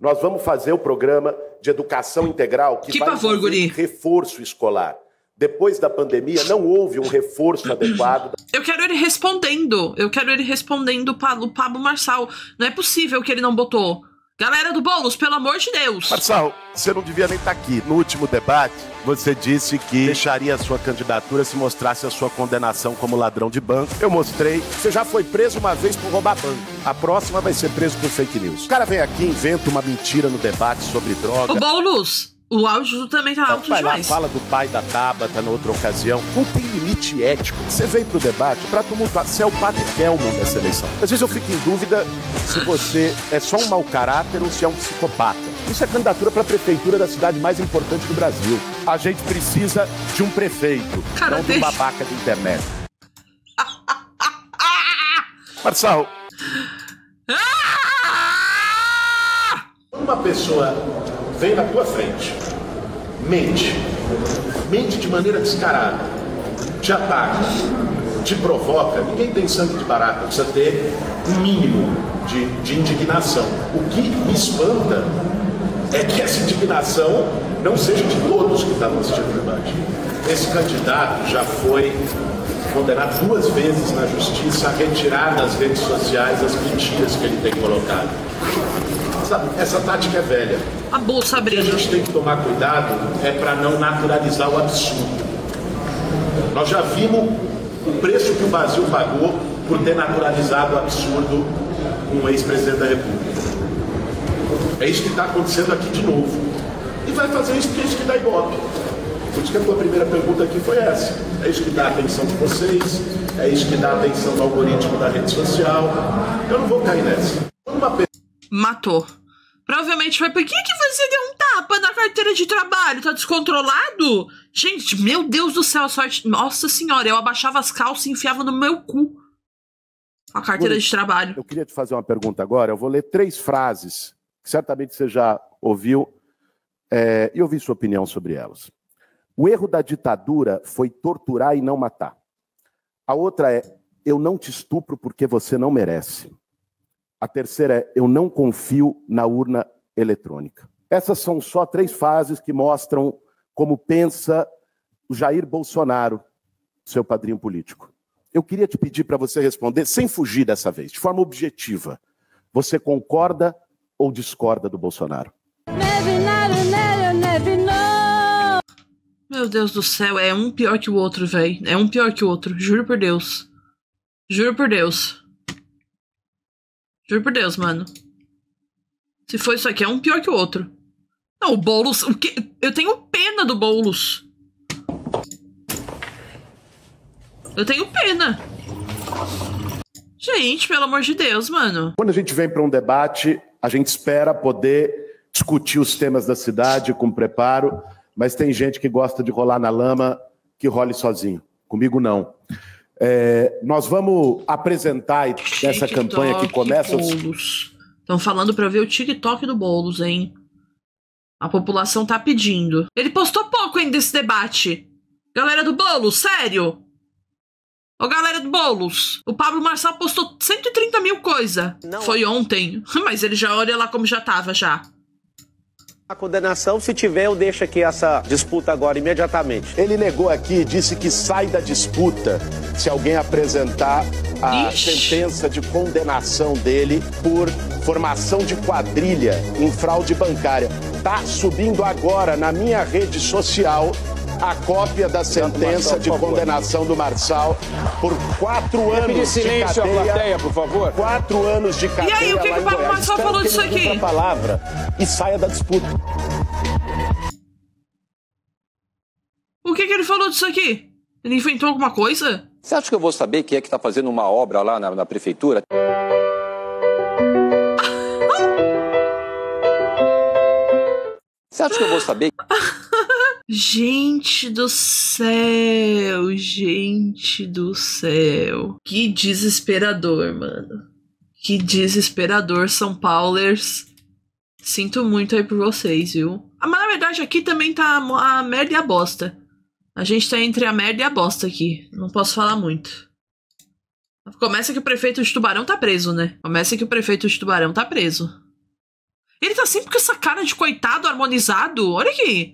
Nós vamos fazer o programa de educação integral que, Que vai pavor, guri. reforço escolar. Depois da pandemia, não houve um reforço adequado Eu quero ele respondendo. Eu quero ele respondendo para o Pablo Marçal. Não é possível que ele não botou. Galera do Boulos, pelo amor de Deus. Marçal, você não devia nem estar aqui. No último debate, você disse que deixaria a sua candidatura se mostrasse a sua condenação como ladrão de banco. Eu mostrei. Você já foi preso uma vez por roubar banco. A próxima vai ser preso por fake news. O cara vem aqui e inventa uma mentira no debate sobre droga. O Boulos, o áudio também tá alto Vai lá, demais. fala do pai da Tabata na outra ocasião. Não tem limite ético. Você veio pro debate pra tumultuar. Você é o Padre Kelman dessa eleição. Às vezes eu fico em dúvida se você é só um mau caráter ou se é um psicopata. Isso é candidatura pra prefeitura da cidade mais importante do Brasil. A gente precisa de um prefeito, Cara, não de um babaca de internet. *laughs* Marçal. Quando uma pessoa vem na tua frente, mente, mente de maneira descarada, te ataca, te provoca, ninguém tem sangue de barata, precisa ter um mínimo de, de indignação. O que me espanta é que essa indignação não seja de todos que estavam assistindo o debate. Esse candidato já foi condenado duas vezes na justiça a retirar das redes sociais as mentiras que ele tem colocado. Essa tática é velha. A bolsa O que a gente tem que tomar cuidado é para não naturalizar o absurdo. Nós já vimos o preço que o Brasil pagou por ter naturalizado o absurdo com o ex-presidente da República. É isso que está acontecendo aqui de novo. E vai fazer isso porque é isso que dá ibope. Por isso que a tua primeira pergunta aqui foi essa. É isso que dá a atenção de vocês, é isso que dá a atenção do algoritmo da rede social. Eu não vou cair nessa. Uma pessoa Matou. Provavelmente foi por que, que você deu um tapa na carteira de trabalho? Tá descontrolado? Gente, meu Deus do céu, a sorte. Nossa senhora, eu abaixava as calças e enfiava no meu cu. A carteira de trabalho. Eu queria te fazer uma pergunta agora. Eu vou ler três frases que certamente você já ouviu é, e ouvi sua opinião sobre elas. O erro da ditadura foi torturar e não matar. A outra é: eu não te estupro porque você não merece. A terceira é: eu não confio na urna eletrônica. Essas são só três frases que mostram como pensa o Jair Bolsonaro, seu padrinho político. Eu queria te pedir para você responder, sem fugir dessa vez, de forma objetiva. Você concorda ou discorda do Bolsonaro? Meu Deus do céu, é um pior que o outro, velho. É um pior que o outro, juro por Deus. Juro por Deus. Juro por Deus, mano. Se for isso aqui, é um pior que o outro. Não, o Boulos. O que? Eu tenho pena do Boulos. Eu tenho pena. Gente, pelo amor de Deus, mano. Quando a gente vem para um debate, a gente espera poder discutir os temas da cidade com preparo, mas tem gente que gosta de rolar na lama, que role sozinho. Comigo não. É, nós vamos apresentar essa campanha que começa. Estão falando pra eu ver o TikTok do Boulos, hein? A população tá pedindo. Ele postou pouco ainda desse debate. Galera do Boulos, sério? Ô galera do Boulos, o Pablo Marçal postou 130 mil coisa. Foi ontem. *laughs* Mas ele já olha lá como já tava já. A condenação, se tiver, eu deixo aqui essa disputa agora imediatamente. Ele negou aqui e disse que sai da disputa se alguém apresentar a sentença de condenação dele por formação de quadrilha em fraude bancária. Tá subindo agora na minha rede social a cópia da sentença de condenação do Marçal por quatro anos pedir silêncio de à cadeia. plateia, por favor. Quatro anos de cadeia. E aí, o que que o Pablo. Marçal Espero falou disso aqui? a palavra e saia da disputa. O que que ele falou disso aqui? Ele inventou alguma coisa? Você acha que eu vou saber quem é que está fazendo uma obra lá na, na prefeitura? *laughs* Você acha que eu vou saber? *laughs* Gente do céu, gente do céu. Que desesperador, mano. Que desesperador, São Paulers. Sinto muito aí por vocês, viu? Mas na verdade aqui também tá a merda e a bosta. A gente tá entre a merda e a bosta aqui. Não posso falar muito. Começa que o prefeito de Tubarão tá preso, né? Começa que o prefeito de Tubarão tá preso. Ele tá sempre com essa cara de coitado harmonizado. Olha aqui.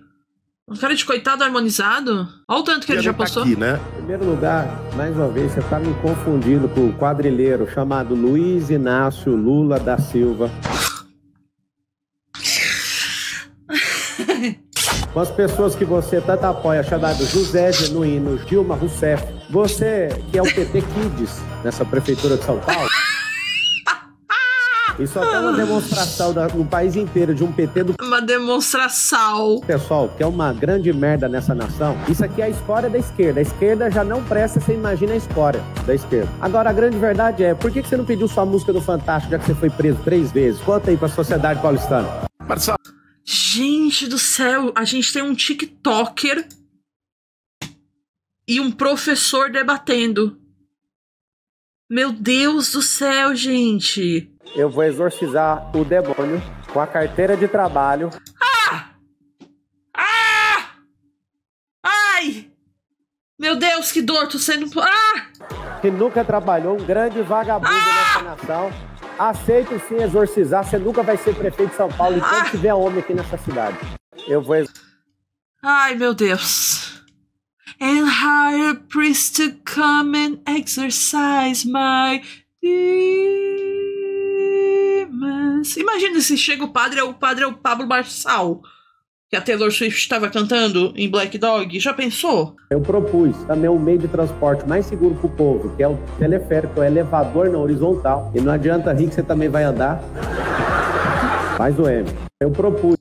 Um cara de coitado harmonizado. Olha o tanto que ele já postou. né? Em primeiro lugar, mais uma vez, você está me confundindo com o quadrilheiro chamado Luiz Inácio Lula da Silva. Com as pessoas que você tanto apoia, chamado José Genuíno, Dilma Rousseff. Você, que é o PT Kids nessa prefeitura de São Paulo. Isso até é uma demonstração da- no país inteiro de um PT do Uma demonstração. pessoal, que é uma grande merda nessa nação. Isso aqui é a escória da esquerda. A esquerda já não presta, você imagina a escória da esquerda. Agora, a grande verdade é, por que que você não pediu sua música do Fantástico, já que você foi preso três vezes? Conta aí pra sociedade paulistana. Marçal. Gente do céu, a gente tem um TikToker e um professor debatendo. Meu Deus do céu, gente. Eu vou exorcizar o demônio com a carteira de trabalho. Ai! Meu Deus, que dor, tô sendo. Ah! que nunca trabalhou, um grande vagabundo nessa nação. Aceito sim exorcizar, você nunca vai ser prefeito de São Paulo enquanto tiver homem aqui nessa cidade. Eu vou Ai, meu Deus. And hire a priest to come and exercise my demons. Imagina se chega o padre, o padre é o Pablo Marçal, que a Taylor Swift estava cantando em Black Dog. Já pensou? Eu propus também um meio de transporte mais seguro para o povo, que é o teleférico, é o elevador na horizontal. E não adianta rir que você também vai andar. Faz o M. Eu propus.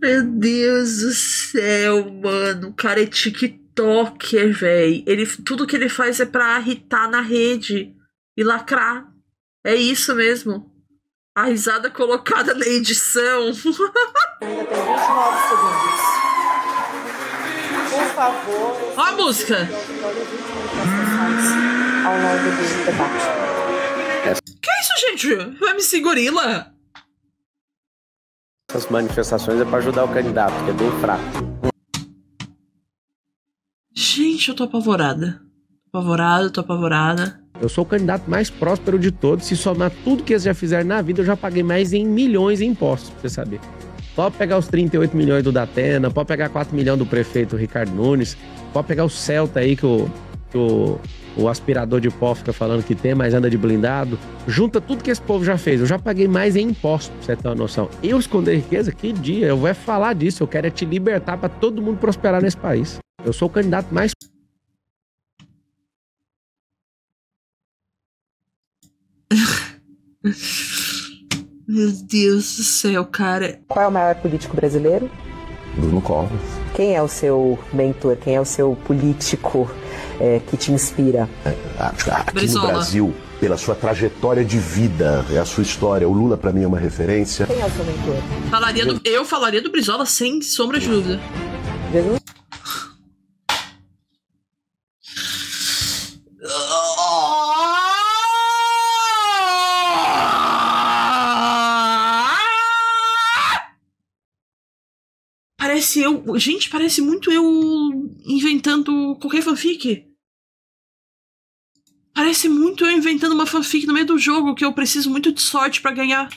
Meu Deus do céu, mano. O cara é TikToker, velho. Ele, tudo que ele faz é pra irritar na rede e lacrar. É isso mesmo. A risada colocada na edição. Ainda tem 29 segundos. Por favor. Ó a música. Ao longo do debate. Que é isso, gente? MC Gorila? Essas manifestações é pra ajudar o candidato, que é bem fraco. Gente, eu tô apavorada. Tô apavorada, tô apavorada. Eu sou o candidato mais próspero de todos. Se somar tudo que eles já fizeram na vida, eu já paguei mais em milhões em impostos, pra você saber. Pode pegar os 38 milhões do Datena, pode pegar 4 milhões do prefeito Ricardo Nunes, pode pegar o Celta aí que o, que o, o aspirador de pó fica falando que tem, mas anda de blindado. Junta tudo que esse povo já fez. Eu já paguei mais em impostos, pra você ter uma noção. Eu esconder riqueza? Que dia? Eu vou é falar disso. Eu quero é te libertar pra todo mundo prosperar nesse país. Eu sou o candidato mais Meu Deus do céu, cara. Qual é o maior político brasileiro? Bruno Covas. Quem é o seu mentor? Quem é o seu político é, que te inspira? Aqui Brizola. no Brasil, pela sua trajetória de vida, é a sua história. O Lula, pra mim, é uma referência. Quem é o seu mentor? Falaria do, eu falaria do Brizola sem sombra de dúvida. Jesus? Parece eu. Gente, parece muito eu inventando qualquer fanfic. Parece muito eu inventando uma fanfic no meio do jogo que eu preciso muito de sorte pra ganhar.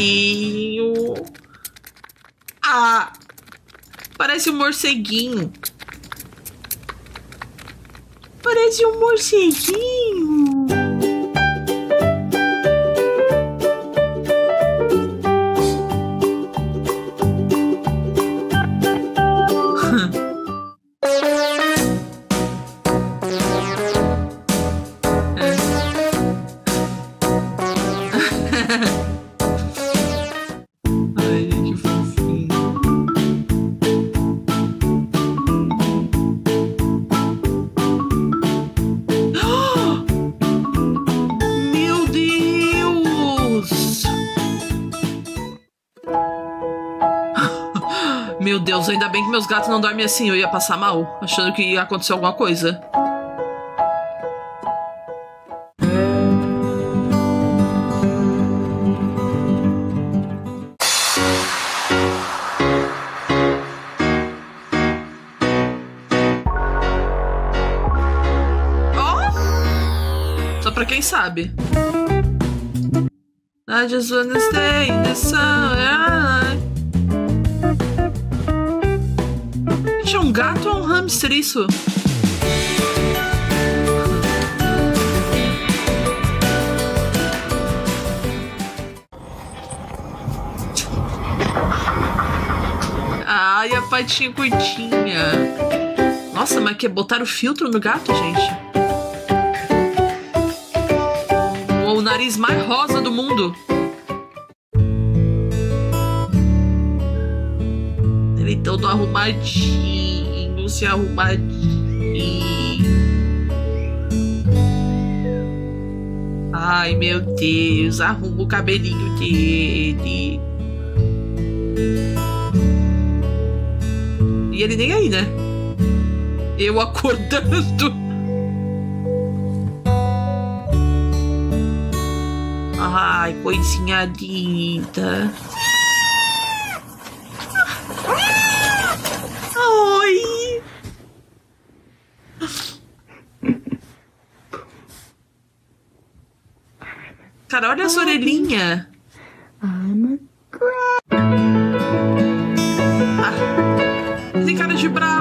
Fofinho. Ah, parece um morceguinho. Parece um morceguinho. Ainda bem que meus gatos não dormem assim. Eu ia passar mal, achando que ia acontecer alguma coisa. Ó! Só pra quem sabe. I just wanna stay in the sun. Um gato ou um hamster isso? Ai, a patinha curtinha. Nossa, mas que botaram filtro no gato, gente? O nariz mais rosa do mundo. Ele todo arrumadinho, se arrumadinho. Ai, meu Deus, arruma o cabelinho dele. E ele nem aí, né? Eu acordando. Ai, coisinha linda. Cara, olha essa orelhinha. Ah, tem cara de brabo.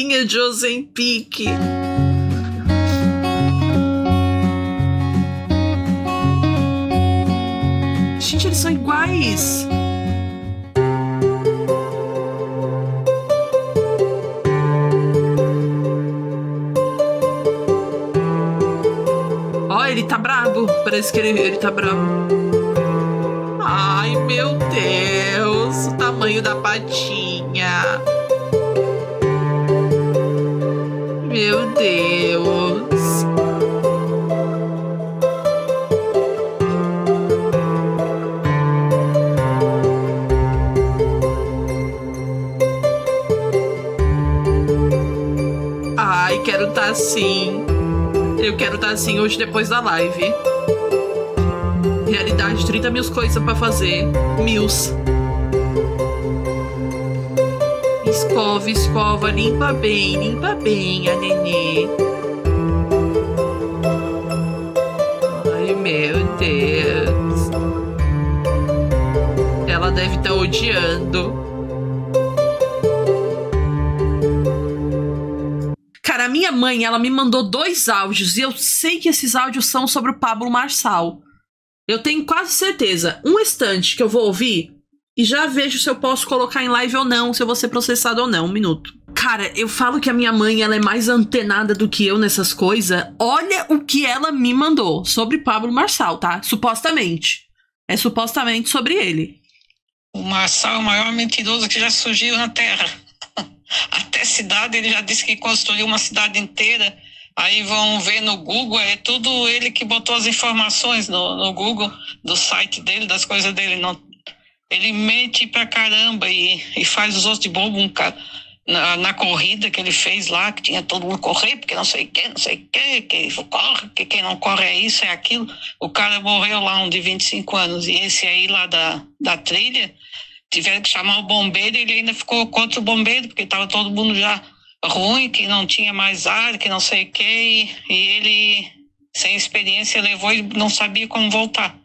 Cabecinha de Ozempic. Gente, eles são iguais. Ó, ele tá brabo. Parece que ele, ele tá brabo. Ai, meu Deus. O tamanho da patinha. Meu Deus. Ai, quero estar tá assim. Eu quero estar tá assim hoje depois da live. Realidade, 30 mil coisas pra fazer. Mils. Escova, escova, limpa bem, limpa bem a nenê. Ai, meu Deus. Ela deve estar tá odiando. Cara, a minha mãe, ela me mandou dois áudios e eu sei que esses áudios são sobre o Pablo Marçal. Eu tenho quase certeza. Um instante que eu vou ouvir e já vejo se eu posso colocar em live ou não, se eu vou ser processado ou não. Um minuto. Cara, eu falo que a minha mãe ela é mais antenada do que eu nessas coisas. Olha o que ela me mandou sobre Pablo Marçal, tá? Supostamente. É supostamente sobre ele. O Marçal é o maior mentiroso que já surgiu na Terra. *laughs* Até cidade, ele já disse que construiu uma cidade inteira. Aí vão ver no Google, é tudo ele que botou as informações no, no Google, do site dele, das coisas dele. Não, ele mente pra caramba e, e faz os outros de bobo um cara. Na, na, corrida que ele fez lá, que tinha todo mundo correr, porque não sei o que, não sei o que, corre, que quem não corre é isso, é aquilo. O cara morreu lá, um de 25 anos, e esse aí lá da, da trilha, tiveram que chamar o bombeiro ele ainda ficou contra o bombeiro, porque estava todo mundo já ruim, que não tinha mais ar, que não sei o que, e ele, sem experiência, levou e não sabia como voltar.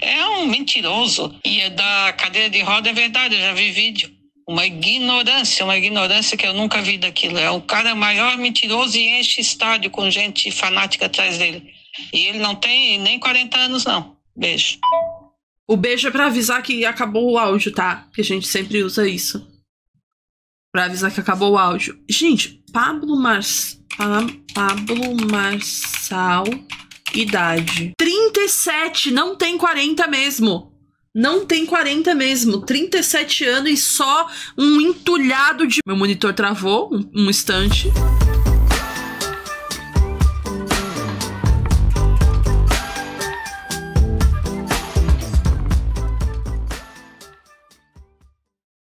É um mentiroso. E é da cadeira de roda é verdade, eu já vi vídeo. Uma ignorância, uma ignorância que eu nunca vi daquilo. É o cara maior mentiroso e enche estádio com gente fanática atrás dele. E ele não tem nem 40 anos, não. Beijo. O beijo é pra avisar que acabou o áudio, tá? Que a gente sempre usa isso. Pra avisar que acabou o áudio. Gente, Pablo Mar... Pablo Marçal idade. 37, não tem 40 mesmo. Não tem 40 mesmo. 37 anos e só um entulhado de. Meu monitor travou um, um instante.